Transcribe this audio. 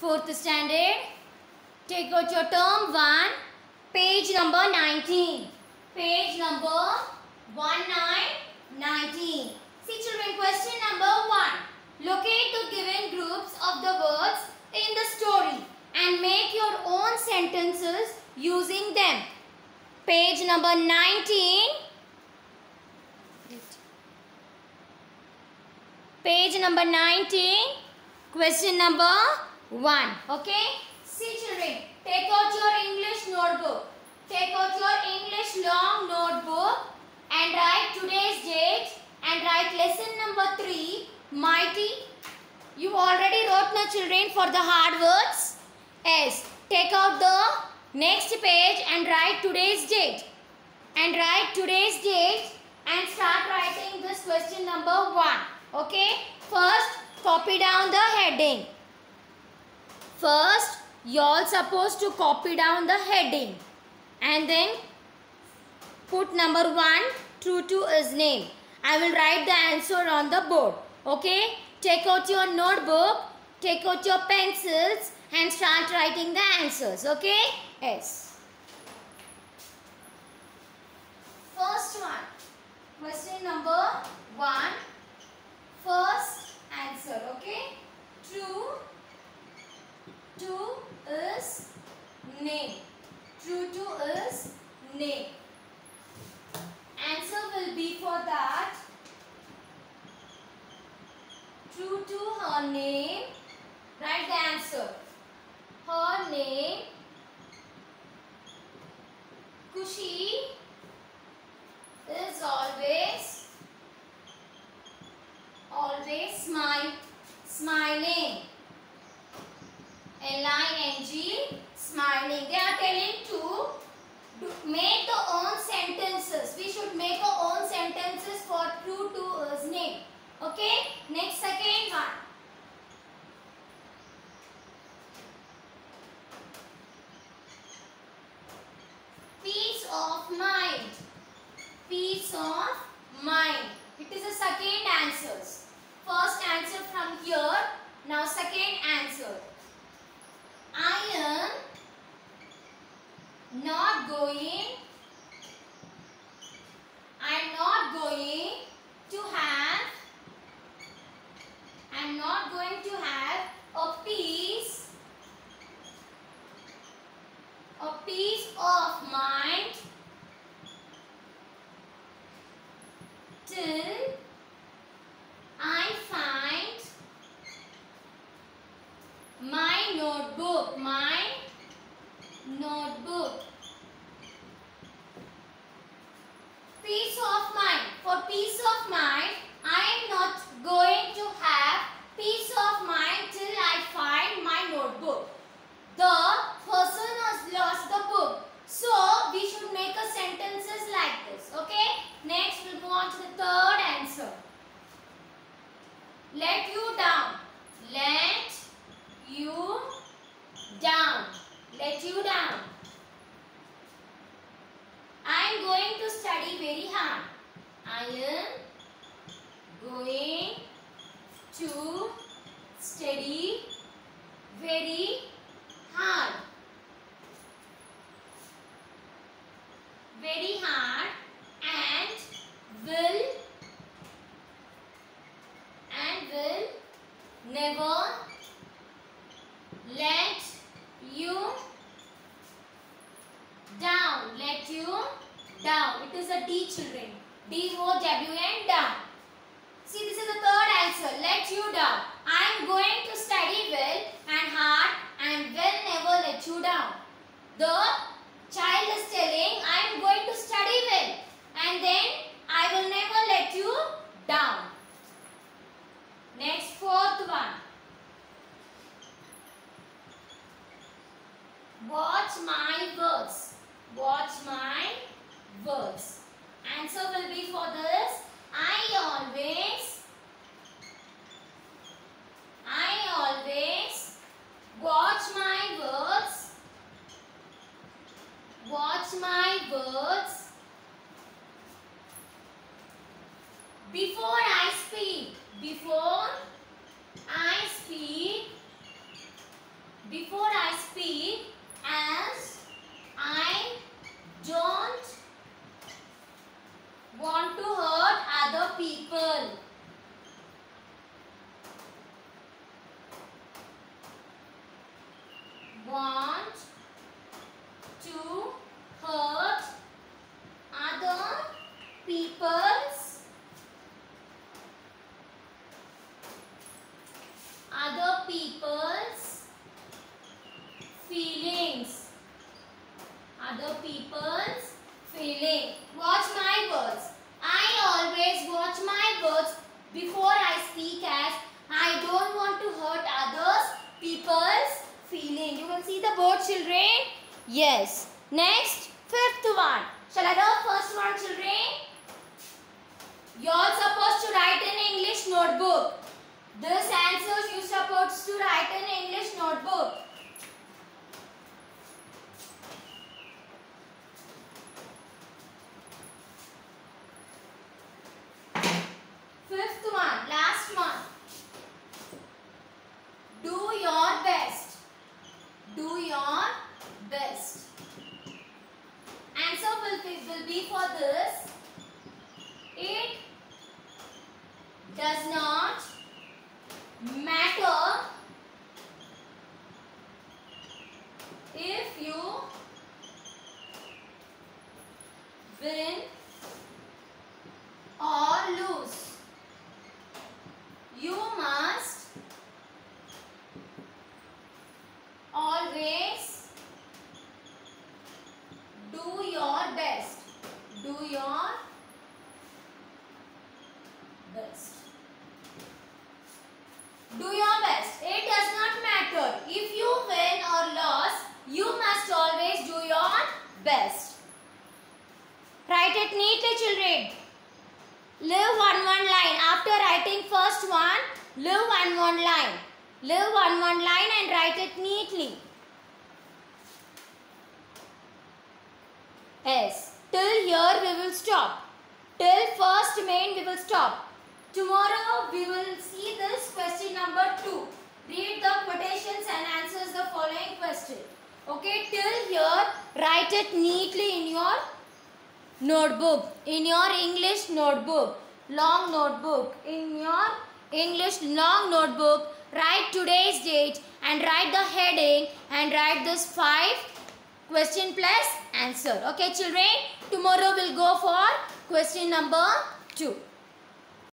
Fourth standard. Take out your term 1, page number 19. Page number 1919. See children, question number 1. Locate the given groups of the words in the story and make your own sentences using them. Page number 19. Page number 19. Question number 1. Okay. See children, take out your English notebook. Take out your English long notebook and write today's date and write lesson number 3, mighty. You already wrote now children for the hard words. Yes. Take out the next page and write today's date. And write today's date and start writing this question number 1. Okay. First, copy down the heading. First, you all supposed to copy down the heading. And then put number 1 true to his name. I will write the answer on the board. Okay. Take out your notebook. Take out your pencils and start writing the answers. Okay. Yes. First one. Question number 1. First answer. Okay. True. True is name. True to is name. Answer will be for that. True to her name. Write the answer. Her name. Kushi is always always smile smiling L-I-N-G smiling. They are telling to make the own sentences. We should make our own sentences for true to his name. Okay. Next second one. Peace of mind. Peace of mind. It is the second answers. First answer from here. Now second answer. I am not going I am not going to have I am not going to have a peace a peace of mind till I find my notebook. My notebook. Peace of mind. For peace of mind i am not going to have peace of mind till i find my notebook the person has lost the book so we should make a sentences like this okay next we'll go on to the third answer let you down let you down. You down. I am going to study very hard. I am going to study very hard. Very hard and will and will never let you down. Let you down. It is a d children. D o w n down. See this is the third answer. Let you down. I am going to study well and hard and will never let you down. The child is telling i am going to study well and then i will never let you down. Next fourth one. Watch my words. Watch my words. Answer will be for this. I always, I always watch my words. Watch my words. Before I speak. Before I speak. before I speak as don't want to hurt other people. Want to hurt other people's other people's feelings other people's feeling. Watch my words. I always watch my words before i speak as i don't want to hurt others people's feeling. You can see the board children? Yes. Next fifth one. Shall i do first one children? You are supposed to write in english notebook. This answers you supposed to write in english notebook Fifth one, last one. Do your best. Do your best. Answer will be, will be for this. It does not matter if you win or lose. You must always do your best. Do your best. Do your best. It does not matter. If you win or lose, you must always do your best. Write it neatly, eh, children. Live one one line. After writing first one, live one one line. Live one one line and write it neatly. Yes. Till here we will stop. Till first main we will stop. Tomorrow we will see this question number 2. Read the quotations and answers the following question. Okay, till here write it neatly in your notebook. In your english notebook long notebook. In your english long notebook write today's date and write the heading and write this five question plus answer. Okay children tomorrow we'll go for question number 2